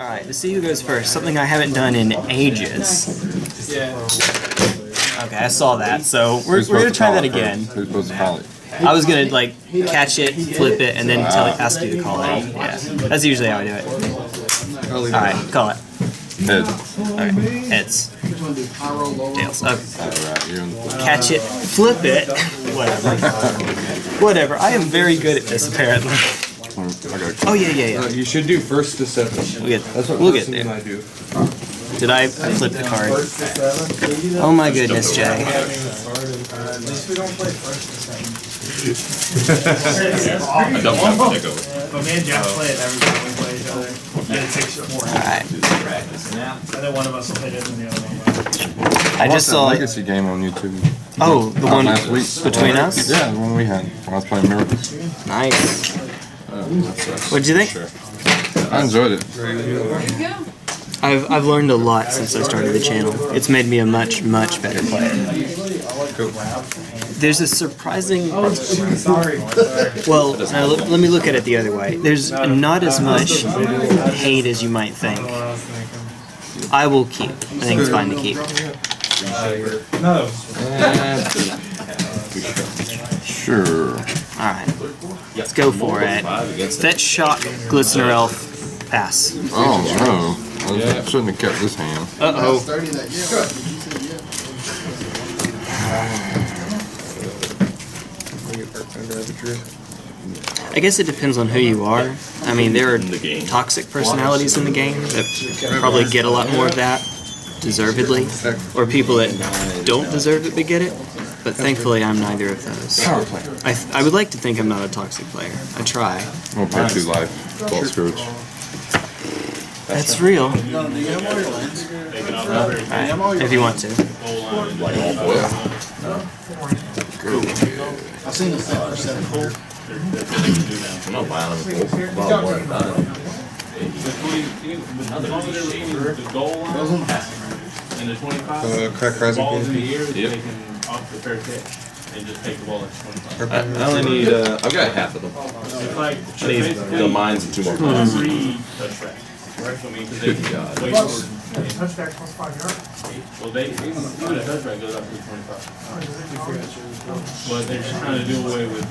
Alright, let's see who goes first. Something I haven't done in ages. Okay, I saw that, so we're, we're gonna try that again. Who's supposed to call it? I was gonna like catch it, flip it, and then tell ask you to call it. Yeah, that's usually how I do it. Alright, call it. Alright, heads. Tails. Okay. Catch it, flip it. Whatever. Whatever. I am very good at this, apparently. I got Oh yeah, yeah, Uh, yeah. you should do first to seven. We'll get, That's what we'll get Wilson there. I do. Did I, I flip the card? Oh my goodness, Jay. I don't have to take over. But me and Jeff play it every time we play each other. And it takes four. Alright. And then one of us will play different than the other one. I just that saw. Legacy game on YouTube. Oh, the Uh, one week. between us? Yeah, the one we had. When I was playing Miracles. Nice. What'd you think? I enjoyed it. I've, I've learned a lot since I started the channel. It's made me a much, much better player. There's a surprising. Well, now let, let me look at it the other way. There's not as much hate as you might think. I will keep. I think it's fine to keep. Eh, sure. Alright. Let's go for it. Fetch Shock, Glistener Elf, pass. Oh no. I shouldn't have kept this hand. Uh oh. I guess it depends on who you are. I mean, there are toxic personalities in the game that probably get a lot more of that, deservedly, or people that don't deserve it but get it. But thankfully, I'm neither of those. Power play. I, th- I would like to think I'm not a toxic player. I try. I'm gonna pay two life. Vault Skirge. That's real. Alright, if you want to. I'm not buying them both. About one at a time. The goal line and the twenty-five Uh, crack rising balls in the king. air that Yep. they can opt for fair catch and just take the ball at twenty-five. I, I only need, uh, I've got half of them. It's like I need the mines and two more points. three touchbacks. Right, I mean, 'cause they Good can God. wait for, Touchback plus five yards. well, they, even the touchback goes up to twenty-five. But they're just trying to do away with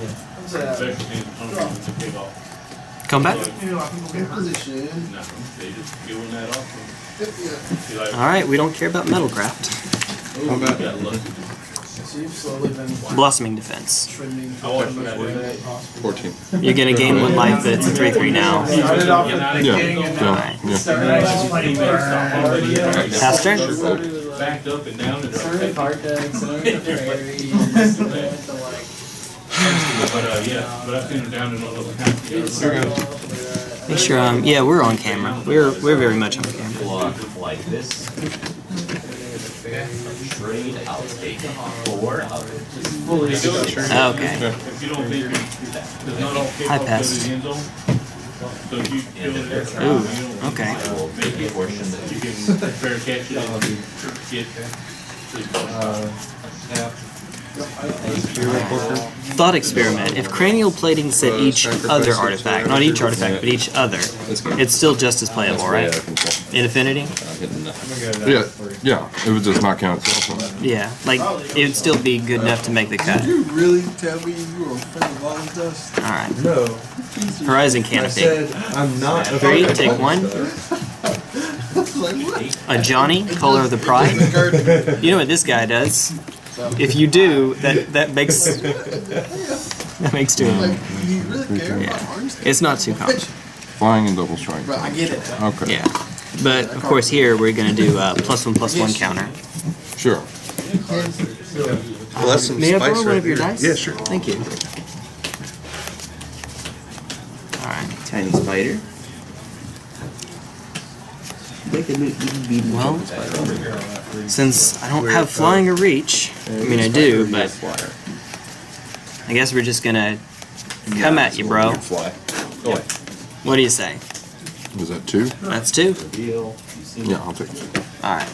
special teams punishment to pick off. Come back. You know, a lot of people get hurt. No, they just give them that off. See, like, Alright, we don't care about Metalcraft. How about got lucky. Blossoming Defense. I watched 14. You're gonna gain one life, but it's a 3 3 now. Started off with Yeah. kicking and then Yeah. Yeah. started just. Pass turn? Backed up and down and Certain card decks and prairies. But uh, yeah, but I've seen down in all those. Make sure um yeah, we're on camera. We're we're very much on camera. like this. Trade out take four Okay. Kill it there, you Ooh, don't, okay. Uh, will Thought experiment. If cranial plating said each other artifact, not each artifact, but each other, it's still just as playable, right? Uh, I can tell. In Affinity? I'm hitting that. Yeah, yeah. It would just not count itself. Yeah. Like it would still be good enough to make the cut. you really tell me you were a fan of all dust? Alright. No. Horizon I Canopy. said I'm not a Three, take one. Ajani, Caller of the Pride. You know what this guy does? If you do, that that makes that makes two. Like, you really care about arms? It's not too common. Flying and double strike. Bro, I get it. Okay. Yeah. But of course here we're gonna do uh, plus one plus one counter. Sure. Well, that's some May I spice borrow one of your there. dice? Yeah, sure. Thank you. Alright. Tiny spider. Well, since I don't have uh, flying or reach, uh, I mean I do, but I guess we're just gonna come at you, bro. Fly. Oh, Go away. What do you say? Is that two? That's two? Yeah, I'll take two. Alright.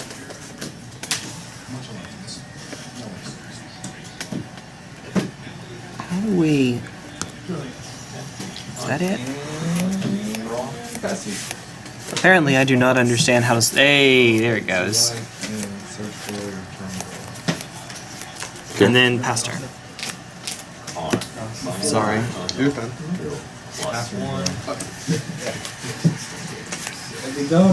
How do we... Is that it? Apparently, I do not understand how to. s- Hey, there it goes. Okay. And then pass turn. Sorry. You're fine. Plus one.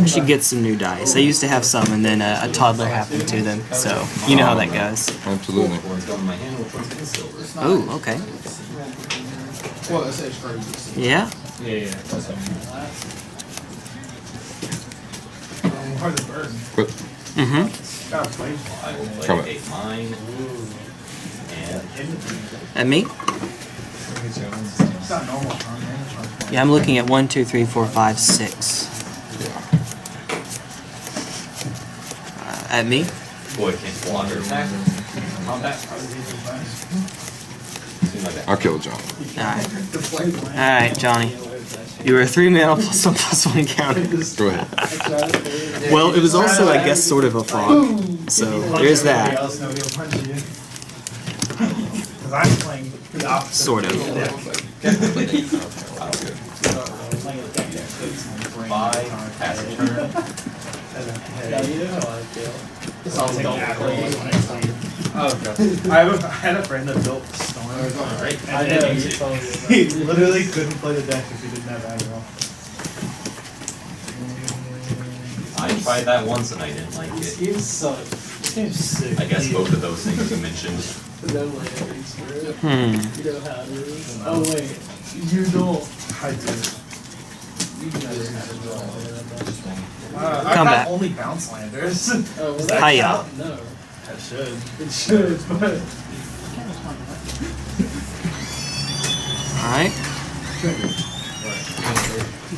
Should get some new dice. I used to have some, and then a, a toddler happened to them. So you know how that goes. Absolutely. One's got in my hand, which one's in silver. Oh, okay. Well, it's it's for. Yeah. Yeah, yeah. Part of the burden. Quit. Mm-hmm. Gotta At me? It's not normal. huh? Yeah, I'm looking at one, two, three, four, five, six. Uh, at me? boy can't block or attack. Combat. Seems like that. I'll kill John. Alright. Alright, Johnny. You were a three mana plus one plus one counter. Go ahead. Well, it was also, I guess, sort of a frog. So there's that. else, nobody will punch you. Because I'm playing the opposite. Sort of. Five, pass a turn. I'll take apples when I play. I, have a, I had a friend that built Storm. Alright, I know, he, it. he literally couldn't play the deck if he didn't have aggro. I tried that once and I didn't like it. game sucks. This game's sick. I guess both of those things you mentioned. Hmm. Oh wait, you don't. I do. Uh, I Combat. got only bounce landers. Oh, was Hiya. No. I should. It should, but Alright.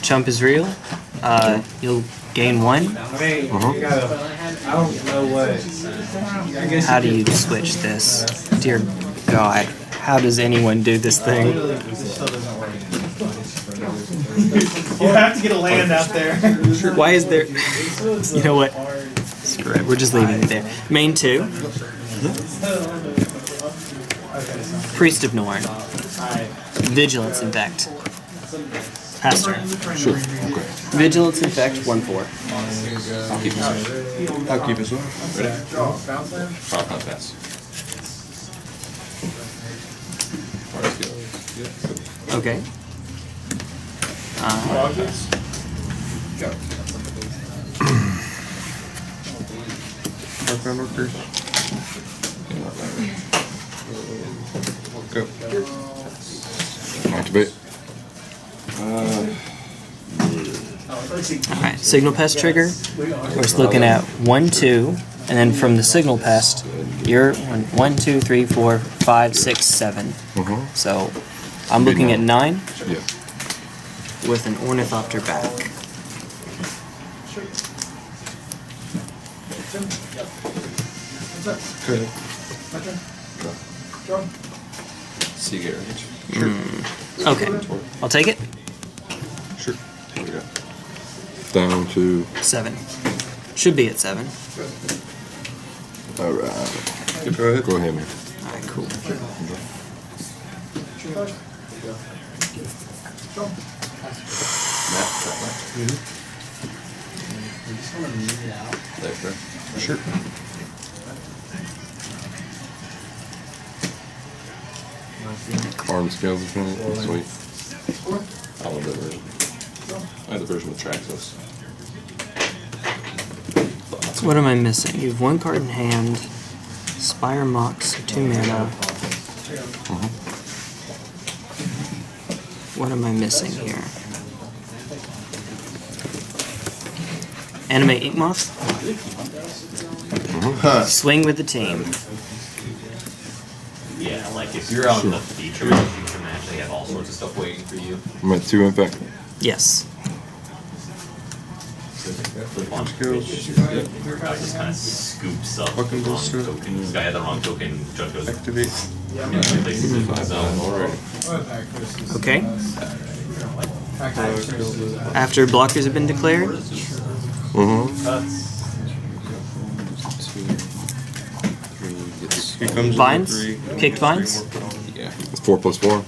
Chump is real. Uh, you'll gain one. I Uh-huh. you gotta, I don't know what, How do you switch this? Dear God. How does anyone do this thing? this still doesn't work. you have to get a land out there. Why is there... You know what? Screw it. We're just leaving it there. Main two. Priest of Norn. Vigilance Infect. Pass turn. Sure. Okay. Vigilance Infect, 1-4. I'll keep this. I'll keep this one. Ready? Five times pass. Go. Okay. Uh, Background markers. Go. Activate. Alright, Signal Pest trigger. We're just looking at 1, 2, and then from the Signal Pest, you're 1, 2, 3, 4, 5, 6, 7. Uh-huh. So I'm looking at 9 Yeah. with an Ornithopter back. See you. Sure. Okay, I'll take it. Down to. 7. Should be at 7. Alright. Go ahead. Go ahead, man. Alright, cool. Sure. Arm scales is really sweet. I love that version. I had the version with Traxxas. What am I missing? You have one card in hand, Spire Mox, 2 mana. Mm-hmm. What am I missing here? Animate Ink Moth? Mm-hmm. Swing with the team. Yeah, like if you're on the feature, you can actually have all sorts of stuff waiting for you. I'm at two infect. Yes. Flip on Skills. pitch. I just kind of scoops up the Fucking wrong bullshit. token. This guy had the wrong token. Judge goes, Activate. yeah, places it in the zone. Okay. After blockers have been declared, Mm-hmm. vines, kicked vines. Yeah. It's four plus four.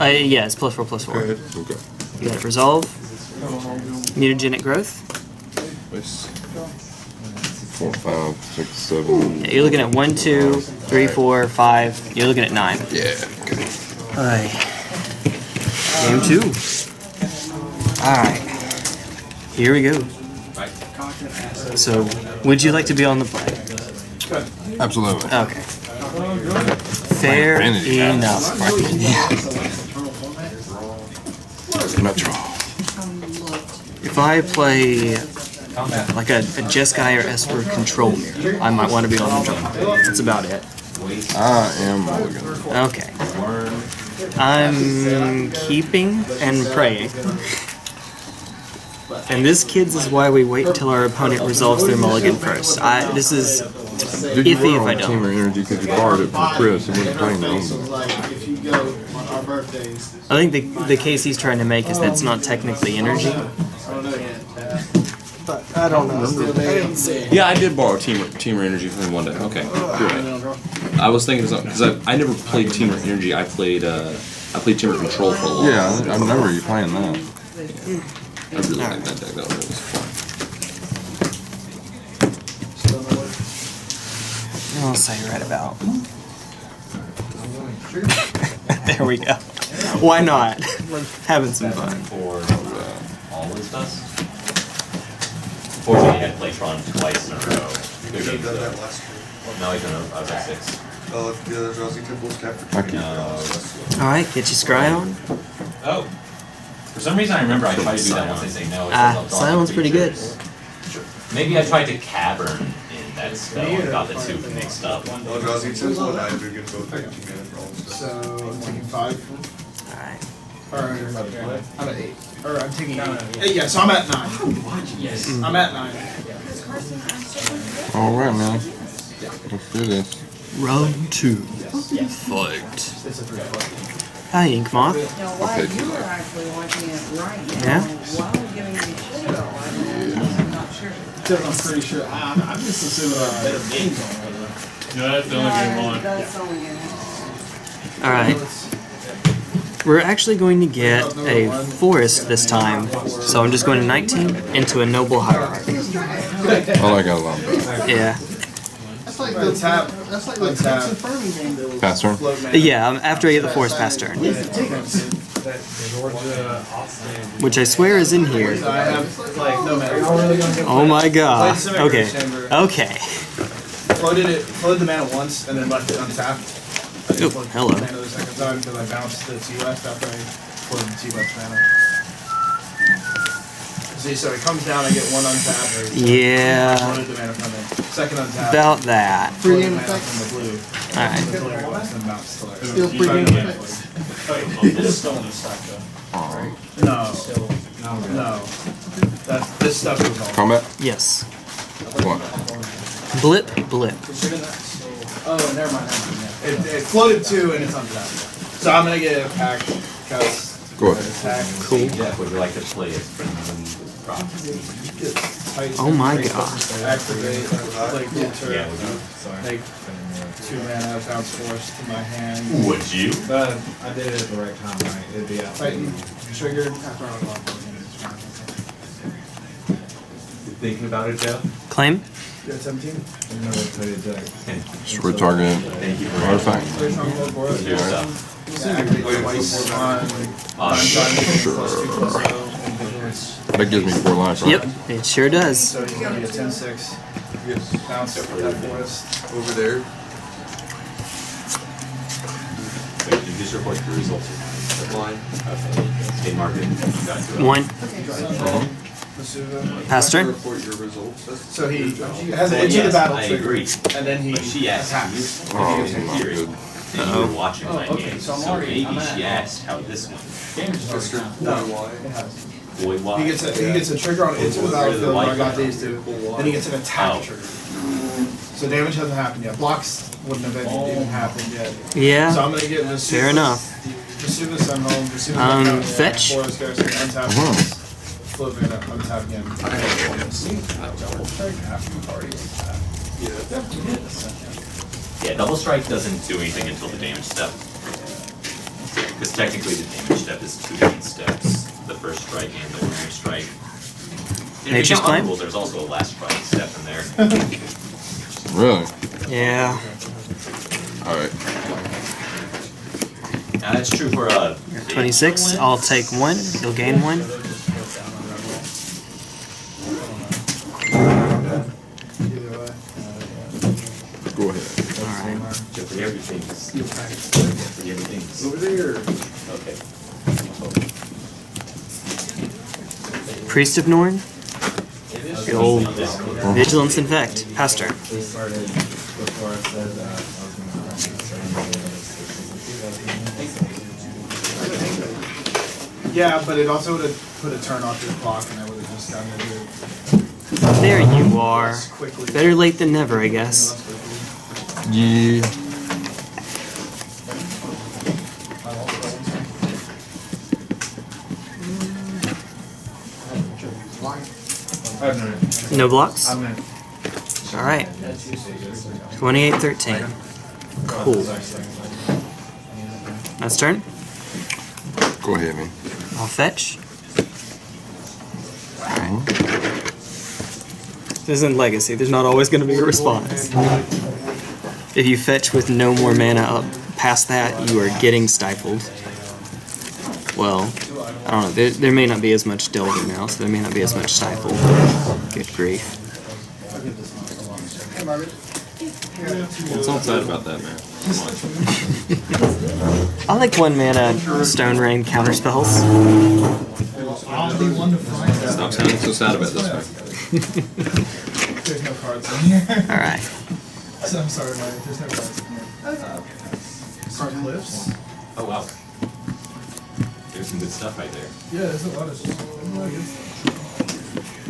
Uh, yeah, it's plus four plus four. Okay. You got it resolve. Mutagenic growth. Nice. Four, five, six, seven. You're looking at one, two, three, four, five. You're looking at nine. Yeah. Okay. Alright. Game two. Alright. Here we go. So, would you like to be on the play? Absolutely. Okay. Fair Infinity. enough. Metro. If I play like a, a Jeskai or Esper control mirror, I might want to be on the drum. That's about it. I am Mulligan. Okay. I'm keeping and praying. And this, kids, is why we wait until our opponent resolves their mulligan first. I, this is Did you Iffy run if on I don't. Temur Energy because you borrowed it from Chris and wasn't playing So it it's like, if you go on our birthdays, I think the the case he's trying to make is that's not technically energy. I don't know yet. But I don't know. I didn't see it. Yeah, I did borrow Team Temur Energy from him one day. Okay, you're right. I was thinking of something because I, I never played Temur Energy. I played uh I played Temur Control for a long. Yeah, I remember you playing that. I really liked that deck. That was fun. I'll say right about. there we go. Why not? We're having some fun. For always does. Fortunately, I had to play Tron twice in a row. Good games done that though. last year. No, I don't know. I was at six. Oh, if the other Rosie Temple's captured. I keep- No. Alright, get your scry on. Oh. For some reason, I remember I tried to do that once they say no. it Ah, says I'll draw Silence two pretty good. creatures. Maybe I tried to cavern in that spell and got the two mixed up. Oh, Rosie Temple and I are gonna both take two mana for all this So stuff. I'm taking five. Alright. Or I'm at eight. Or I'm taking eight. Yeah, so I'm at nine. I'm at nine. All right, man. Let's do this. Round two. Fight. Hi, Ink Moth. Okay. you were actually watching it right now, Yeah? while giving me shit, I'm not sure. I'm pretty sure. I'm, I'm just assuming there are better games on right uh, now. No, that's the only game on. That's only game. Alright. We're actually going to get a forest this time, so I'm just going to 19 into a noble hierarch. I like that a lot. Yeah. That's like the tap. That's like the Texas farming game that was Pass turn. Yeah, um, after I get the forest pass turn. Which I swear is in here. So I have like no matter. Oh my god. Okay. Okay. Floated it, floated the mana once, and then left it untapped. I Oh, did hello. the mana second time because I bounced the T West after I floated the T West mana. See, so it comes down, I get one untapped. Yeah. Floated the mana from it. Second untapped. About that. Free game from the blue. Alright. The blue was then bounced to Still Free game It's still in the stack though. No. No. That, this stuff is all. Combat? Yes. What? Blip, blip. Oh, never mind. never mind, yeah. It, it floated two and it's untapped. So I'm gonna get a pack because Go ahead. attack. Cool. Yeah, would you like to play it? Oh my god. Activate, like the turret, Yeah, would you? make two mana bounce force to my hand. Would you? But I did it at the right time, right? It'd be out. Titan, triggered, after I unlock Thinking about it, Joe? Claim? You're at 17? I'm gonna play it Jack. Short target. Thank you for Artifact. First time World War. your stuff. Activate twice on, on plus two plus zero and vigilance. That gives me four life, right? Yep, it sure does. So he's gonna be a 10-6. Yes, Bounce with that forest. over there. Wait, you just report the results. Line. Okay, mark it. You got to it. One. Masuva. Pass turn. Report your results. So he has Well, an the battle I trigger, agree. and then he But she asked attacks. you. Oh, if you not hear it, good. And you were watching my Oh, okay, game, so I'm so already- maybe I'm at- she asked how this went. That's your No. boy Y. Boy, why? He gets a he gets a trigger on into the battlefield. I got these two. Then he gets an attack Oh. trigger. So damage hasn't happened yet. Blocks wouldn't have even, even happened yet. Yeah. So I'm gonna get Vesuva. Fair enough. Vesuva Sunhome. Vesuva Um, Sunhome, fetch? Forest Garrison. Untap. Float again. I have seen that double strike after party. Yeah, double strike doesn't do anything until the damage step. Because technically the damage step is two main steps. the first strike and the ordinary strike. And if Nature's you count Claim? there's also a last strike step in there. Really? Yeah. Alright. Now that's true for uh, 26. I'll take one. You'll gain one. Either way. Go ahead. Alright. Jeopardy everything's. Jeopardy everything's. Over there. Okay. Priest of Norn. The old Vigilance Infect. Pastor. We started before I said that. I was gonna Yeah, but it also would have put a turn off your clock, and I would have just gotten to do it There you are. Better late than never, I guess. Yeah. No blocks? I'm gonna. Alright. 2813. Cool. That's turn. Go ahead, man. I'll fetch. This isn't Legacy. There's not always going to be a response. If you fetch with no more mana up past that, you are getting stifled. Well, I don't know. There, there may not be as much delving now, so there may not be as much stifled. Good grief. What's all sad about that, man? I like one mana Stone Rain counter spells. I'll be one to find out. Stop sounding so sad about this, man. There's no cards in here. Alright. So I'm sorry, Mike. There's no cards in here. Uh, Card cliffs? Oh wow. There's some good stuff right there. Yeah, there's a lot of stuff.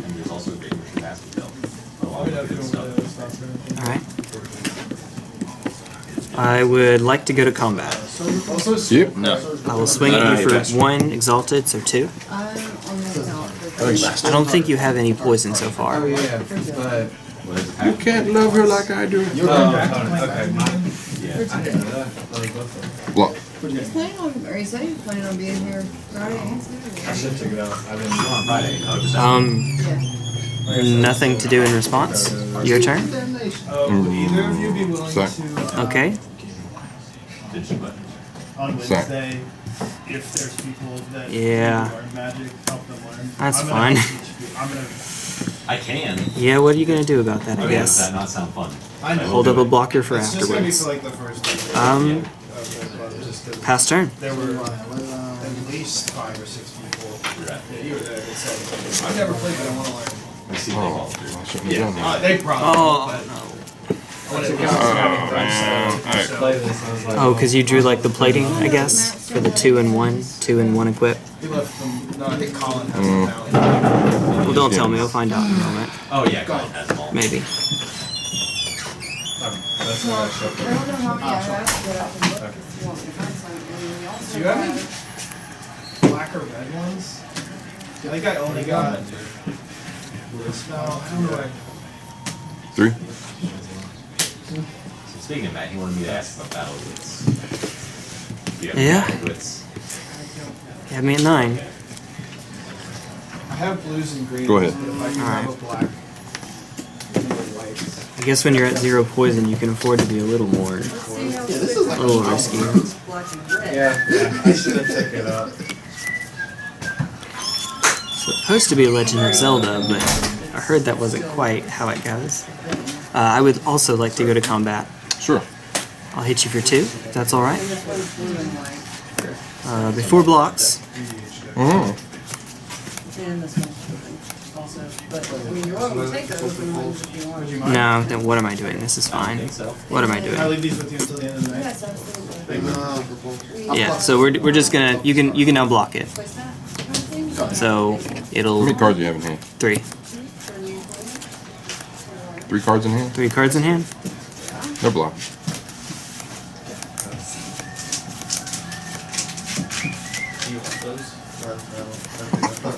And there's also a great version of Basketball. I'll be not doing with stuff. Alright. I would like to go to combat. Also, Yep. No. I will swing No, no, at you for you one exalted, so two. I'm on the account. I don't think you have any poison so far. Oh yeah, but. You can't love her like I do. You're okay. Block. He's planning on, or he said he was planning on being here Friday and I should check it out. I've been. on Friday. Oh, just Um, Yeah. nothing to do in response. Your turn. Oh, would either of you be willing Sorry. to, uh, Okay. did you, but on Sorry. Wednesday, if there's people that Yeah. learn magic, help them learn. That's I'm fine. Gonna teach you- I'm gonna. I can. Yeah, what are you gonna do about that? I Okay, does guess. that not sound fun? I know. Hold up a blocker for It's just gonna be afterwards. for like the first. day. Um, of the club, just 'cause pass turn. There were at least five or six people. Right. Yeah, you were there. said, I've never played, but I want to learn. We see they Oh, all through. I shouldn't have done Uh, they probably. Oh, but no. Oh, man. Alright. Play this. I was like. Oh, because you drew like the plating, I guess, for the two and one, two and one equip. He left them. No, I think Colin has Mm. them now. Well, don't tell me. I'll find out in a moment. Oh yeah, Colin has them all. Maybe. That's why I shut I don't know how many I have, but I can look if you to find some. And we also Do you have any black or red ones? I think I only got. No, I don't know. Three. So speaking of that, he wanted me to ask about battle wits. Do you Yeah. Battle? You have me at nine. I have blues and greens. Go ahead. But if I can have a black. and a white. I guess when you're at zero poison, you can afford to be a little more, Let's see how Yeah, this is like a little risky. black and. Yeah, I should have checked it out. Supposed to be a Legend of Zelda, but I heard that wasn't quite how it goes. Uh, I would also like to go to combat. Sure. I'll hit you for two, if that's alright. And this one's blue and white. Uh, before blocks. And this one's blue also. But, I mean, you're welcome to take those if you want. Would no, then what am I doing? This is fine. What am I I doing? leave these with you until the end of the night. Yeah, so we're, we're just gonna, you can, you can now block it. Place that kind of thing. So, it'll, How many cards do you have in hand? three. Three cards in hand? Three cards in hand? No block.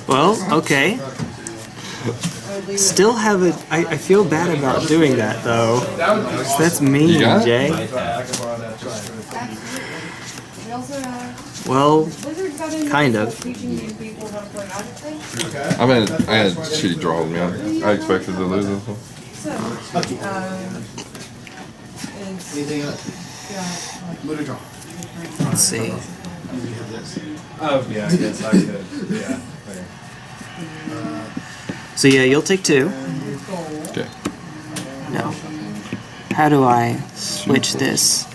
Well, okay. Still have it. I feel bad about doing that though. That would be That's mean, You? Jay. I could borrow that just for. We also have Well, Blizzard Kind of. teaching new people how to play Magic thing. Okay. I've had I had shitty draws, man. I expected to lose this one. So, um, it's, Anything else? yeah, Move to draw. let's see. Oh, yeah, I guess I could, yeah. So yeah, you'll take two. Okay. No. How do I switch this?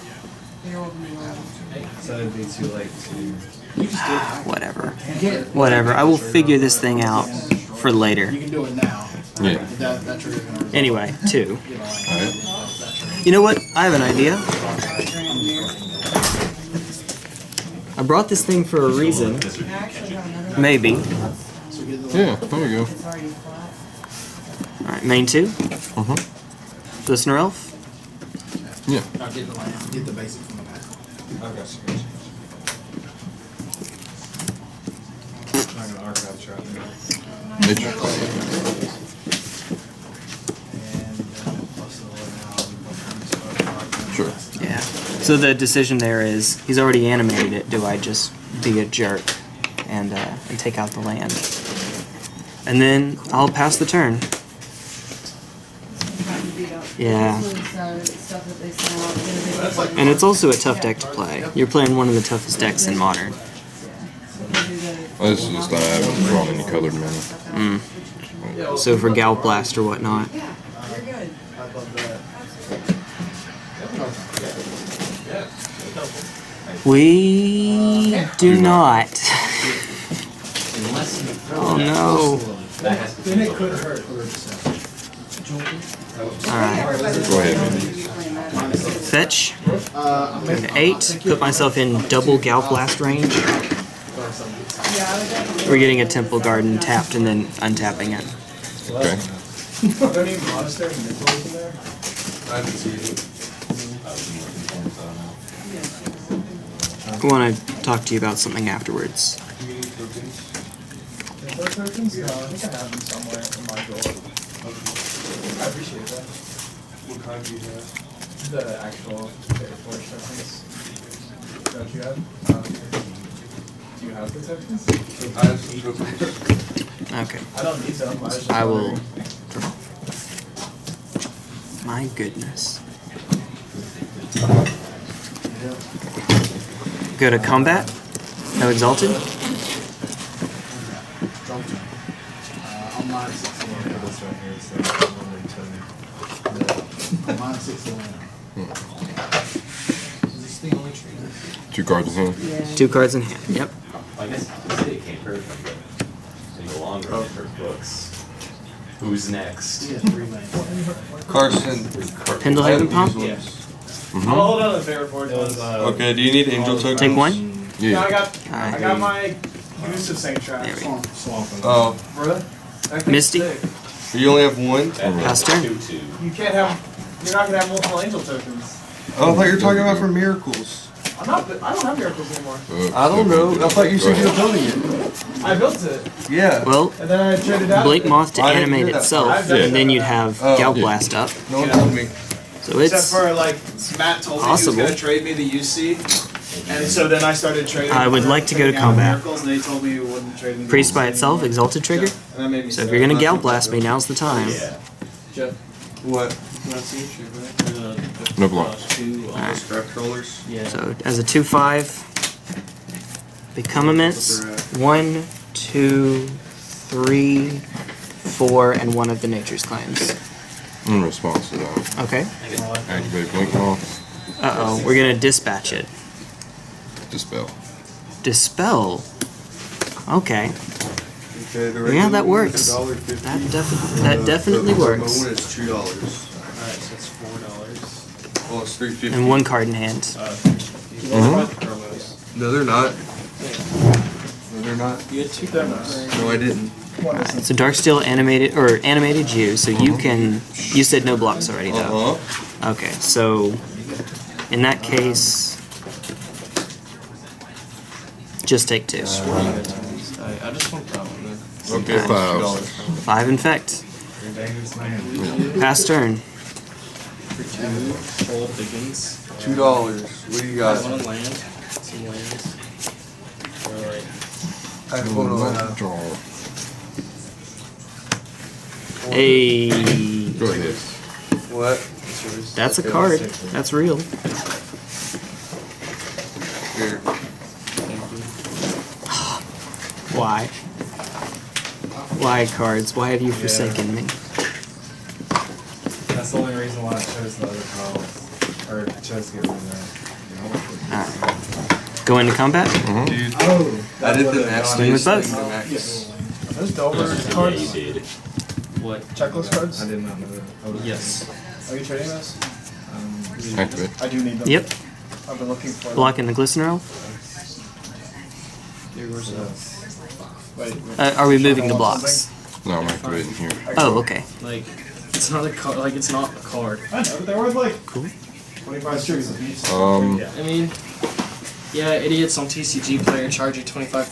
So it'd be too late. Whatever. Whatever. I will figure this thing out for later. You can do it now. Yeah. But That, that trigger's gonna result. Anyway, two. Alright. You know what? I have an idea. I brought this thing for a reason. I actually have another. Maybe. So get the Yeah, there we go. It's already flat. Alright, main two. Uh-huh. Glistener elf. Yeah. I'll get the land. Get the basic from the back. I've got some. I'm gonna archive trap there. Nature. And uh, plus the one now. Sure. Yeah. So the decision there is he's already animated it. Do I just be a jerk and uh, and take out the land? And then I'll pass the turn. Gotten beat up. Yeah. This was, stuff that they sent out in a big like- And it's also a tough deck to play. You're playing one of the toughest decks in modern. So they do the- Well, this is just I haven't drawn any colored mana. Mm. So for Gal Blast or whatnot. Yeah, you're good. I love that. We do not. Unless you throw Oh, no. Slowly, That has to Then it could hurt. or just- Alright. Go ahead. Fetch. Uh, Go to eight. Put myself in double Gal Blast range. Yeah, I would definitely. We're getting a Temple Garden tapped and then untapping it. Okay. Are there any monastery nipples in there? I haven't seen it. I want to talk to you about something afterwards. Community tokens. Template? No, I think I have them somewhere in my drawer. I appreciate that. What kind do you have? The actual Fair Force tokens. Don't you have? Um, do you have the tokens? I have some tokens. Okay. I don't need them. I I will My goodness. Go to combat. No exalted. Jump turn. Uh, I'm minus six to land. This right here is the only token. I'm minus six to land. Hmm. Is this the only tree? Two cards in hand. Yeah. Two cards in hand. Yep. I guess the city came first from the, in the long run for books. Who's next? Yeah, three. Carson. Pendelhaven Pump. Yeah. Mm-hmm. I'll hold on to the Fair Force ones. Okay, do you need angel tokens? Take one. Yeah, I Yeah. got, I got my Goose of Saint Trap. There we go. Swamp. Swamp. Oh, Really? That Misty? sick. you only have one? That Pass makes turn. two two. You can't have, you're not gonna have multiple angel tokens. Oh, I thought you were talking about for miracles. I'm not, I don't have miracles anymore. Uh, I don't know. I thought you said you were building it. I built it, Yeah. Well, and then I traded out. Blink Moth to I didn't animate itself, I've and then you'd have Oh. Gal Yeah. Blast up. No one told me. So Except it's. for like Matt told me Possible. he was gonna trade me the UC, and so then I started trading. I would like to go to combat. Miracles, and they told me you wouldn't trade me. the Priest by itself, anymore. exalted trigger. And that made me So if you're gonna I'm Gal Blast me, now's the time. Yeah. Jeff, What? No block. Alright. Scrap? So as a two five, become immense. One, two, three, four, and one of the nature's claims. In response to that, Okay. activate Blink Moth, Uh oh, we're gonna dispatch it. Dispel. Dispel. Okay, Okay, Yeah, that works. $1.50. that definitely that Uh, definitely works. one is two dollars. Alright, so it's four dollars. Well, it's three fifty. And one card in hand. Mhm. No, they're not. No, they're not. You had two demos. No, I didn't. One isn't. So Darksteel animated or animated you, so you can. You said no blocks already though. Uh huh. Okay, so in that case, just take two. I, I just want that one then. Okay, Alright. five. Five infect. Pass turn. Two dollars. What do you got? land, two lands. I have photo Not uh, draw. Hey, Go ahead. What? that's a card. That's real. Why? Why cards? Why have you forsaken me? That's the only reason why I chose the other piles. Or chose to get rid of that. Alright. Go into combat? Dude, Oh! I did the max Swing with space both. thing, the max. Are those Delver Yeah, you cards? did. What? Checklist cards? I did not know that. Oh, Yes. Are you trading those? Um, Activate. I do need them. Yep. I've been looking for them. Blocking the Glistener Elf. Wait, wait. Uh, are we moving the blocks? No, I'm activating here. Oh, okay. Like, it's not a card. Like, it's not a card. I know, but they're worth like Cool. 25 triggers a piece. Um, I mean, yeah, idiots on TCG player charge you 25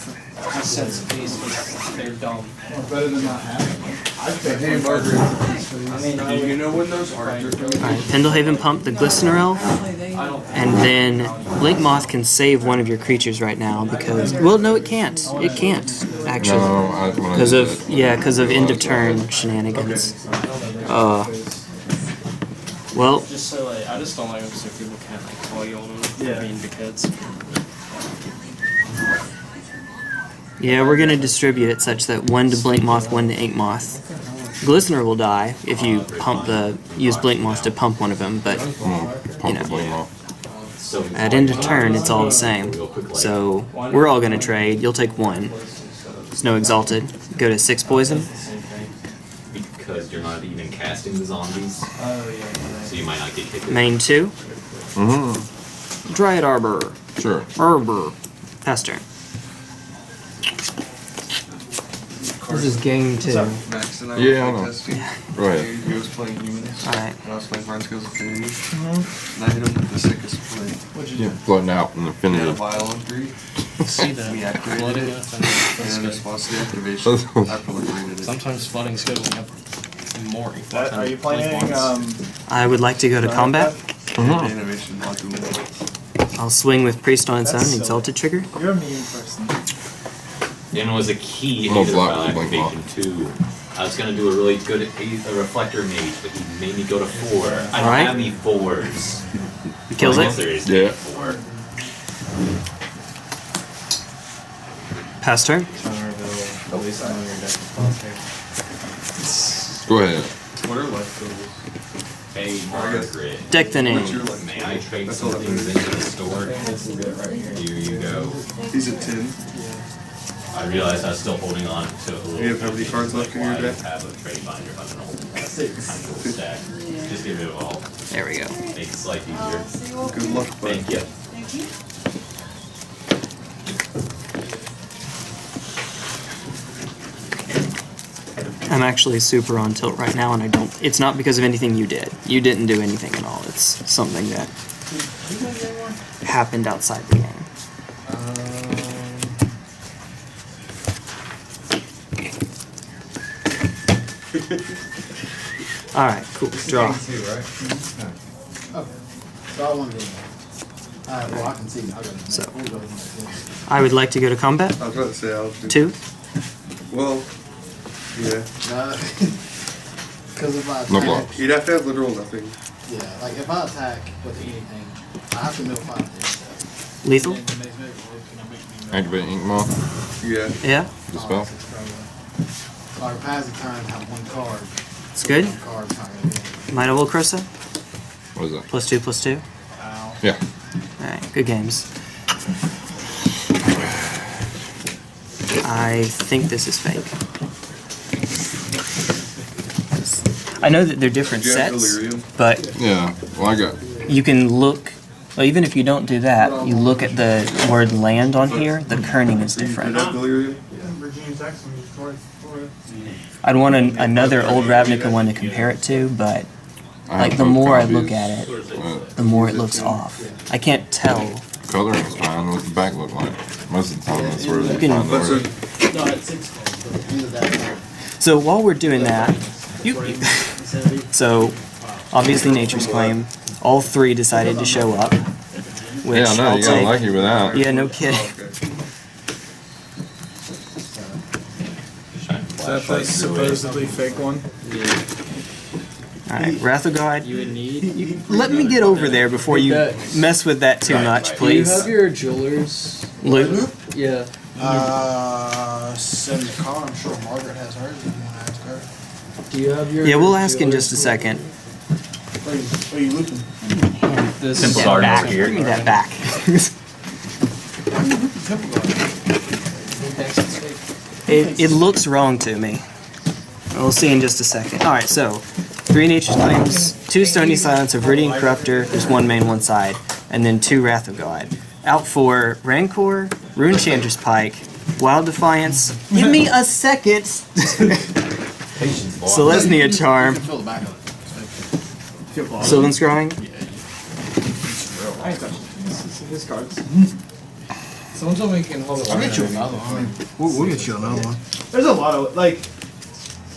cents a piece, but they're dumb. Well, better than not having them. I'd pay Hey, Margaret. I mean, Do you know when those cards are coming? Alright, Pendelhaven pump the Glistener Elf. I don't. And then Blink Moth can save one of your creatures right now because well no it can't. It can't actually. I, Because did of that- yeah, because of end of turn shenanigans. Uh well Just so like, I just don't like them so people can't like call you on them for Yeah. being dickheads. yeah, we're gonna distribute it such that one to Blink Moth, one to Ink Moth. Glistener will die if you pump the use Blink Moth to pump one of them, but Mm, pump know. the blame off. So at end of turn it's all the same. So we're all gonna trade. You'll take one. Snow Exalted. Go to six poison. Because you're not even casting the zombies, Oh so you might not get kicked. Main two. Mm-hmm. Dryad Arbor. Sure. Arbor. Pass turn. This is game two. Max and I Yeah, I were know. testing. Go ahead. He, he was playing humans. Alright. And I was playing Barnskill's Affinity. And I hit him with the sickest play. What'd you Yeah, do? floating out in He had a Infinity. vial on three. See that? We activated Flooding it. it, And in good. response to the activation, I proliferated it. Sometimes flooding's good when you have more. That, are you playing um, I would like to go to combat. The innovation. I'll swing with Priest on its That's own, silly. Exalted trigger. You're a mean person. And it was a key I'm gonna Aether block Vial the blink activation too. I was gonna do a really good a reflector mage, but he made me go to four. I don't Alright. have any fours. He Kills I guess it. there is Yeah. four. Pass turn. trying at least one of your deck sponsor. Go ahead. What are leftovers? Hey, Margaret. Deck thinning. What's your left? May I trade That's some all that things into the store? This is here. Here you go. He's at 10. I realized I was still holding on to a little. Do you have how many bit cards left in your why I? Have a trade binder if I'm an old kind of old stack. Just get rid of all. There we go. Makes life easier. Good luck, bud. Thank you. Thank you. I'm actually super on tilt right now, and I don't. It's not because of anything you did. You didn't do anything at all. It's something that happened outside the game. All right, cool. Draw. Two, right? Mm-hmm. So I want to go. Alright, uh, well, I can see. I'll. So. We'll go with I would like to go to combat. I was about to say I'll do. Two. Well, yeah. No. Because if I attack, No blocks. You'd have to have literal nothing. yeah, like if I attack with anything, I have to middle five this. Lethal. Activate Ink Moth. Yeah. Yeah, Dispel. Oh, so I pass the turn, have one card. it's good. One card's not gonna be. Might of Old Krosa. What is that? Plus two, plus two. Ow. Yeah. All right, good games. I think this is fake. I know that they're different you sets, but Yeah. Well, I got. you can look. Well, even if you don't do that, you look at the word land on here. The kerning is Did you different. I'd want an, another old Ravnica one to compare it to, but like the more I look at it, the more it looks off. I can't tell. coloring is fine. What's the back look like? Most of the time, that's where they You can- find the so, word. It's six. Either that or So while we're doing that, you, so obviously Nature's Claim, all three decided to show up, which Yeah, I know. I'll You gotta take. like you with that. Yeah, no kidding. okay. That the supposedly fake one? Alright, Wrath of God. You would need. Let me get over there before you mess with that too much, please. Do you have your jewelers? Loot. Yeah. Uh, send the car. I'm sure Margaret has hers. If you want to ask her. Do you have your? Yeah, we'll ask in just a second. Where you, where you looking? This Temple garden back. here. Give me that back. It, it looks wrong to me. We'll see in just a second. Alright, so three nature's claims, two stony silence, a Viridian Corrupter, there's one main, one side, and then two Wrath of God. Out for Rancor, Runechanter's Pike, Wild Defiance. Give me a second! Selesnya Charm, Fill the back of it. Sylvan Scrying, I ain't touching it. This is his cards. Someone told me you can hold it. I'll get you one another one. We'll, we'll get you another one. There's a lot of like.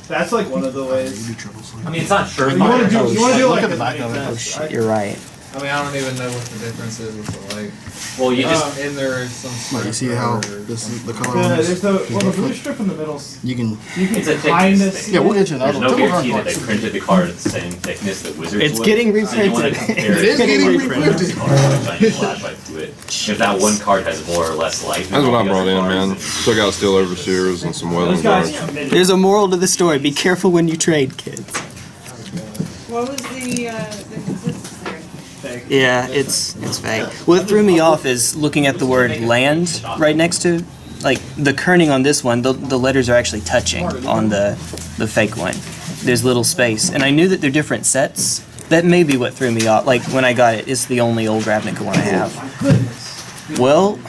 That's like one of the ways. You do triple sleeve. I mean, it's not sure. You want to do. You want to do Look like at the a back of it. Oh shit, you're right. I mean, I don't even know what the difference is with the light. Well, you just. And there is some. Look, you see how this is the color Yeah, on there's the well, the blue strip in the middle. You can. You can It's a thickness see. Yeah, we'll get you another There's one. no guarantee that they printed the card at the same thickness that Wizards It's would. getting So you want to reprinted. compare It is getting the reprinted. card by shining flashlight to it. If that one card has more or less life. That's what I brought in, man. Took out Steel Overseers and some Those Weather guys There's a moral to the story. Be careful when you trade, kids. What was the, uh, the consistency? Yeah, it's it's fake. What threw me off is looking at the word land right next to, like the kerning on this one. The, the letters are actually touching on the the fake one. There's little space, and I knew that they're different sets. That may be what threw me off. Like when I got it, it's the only old Ravnica one I have. Well,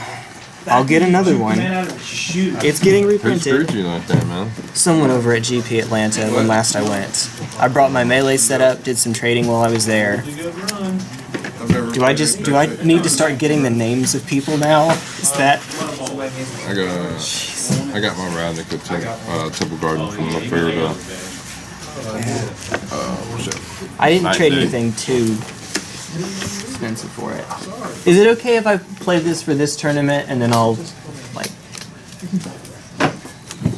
I'll get another one. Man out of the chute. It's getting reprinted. Who screwed reprinted. you like that, man? Someone over at GP Atlanta when last I went. I brought my melee set up, did some trading while I was there. Do I just do I need to start getting the names of people now? Is that I got I got my Ravnica temp, uh, Temple Garden from the fair to uh. I didn't trade day. anything too expensive for it. Is it okay if I play this for this tournament and then I'll like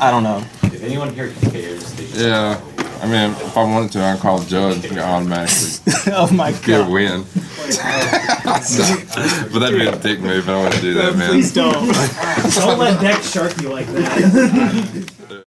I don't know. If anyone here cares, they just. Yeah, I mean, if I wanted to, I'd call Judge and automatically oh my get a god. win. but that'd be a dick move. I don't want to do that, man. Please don't. Don't let Dex shark you like that.